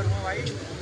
करूँगा भाई।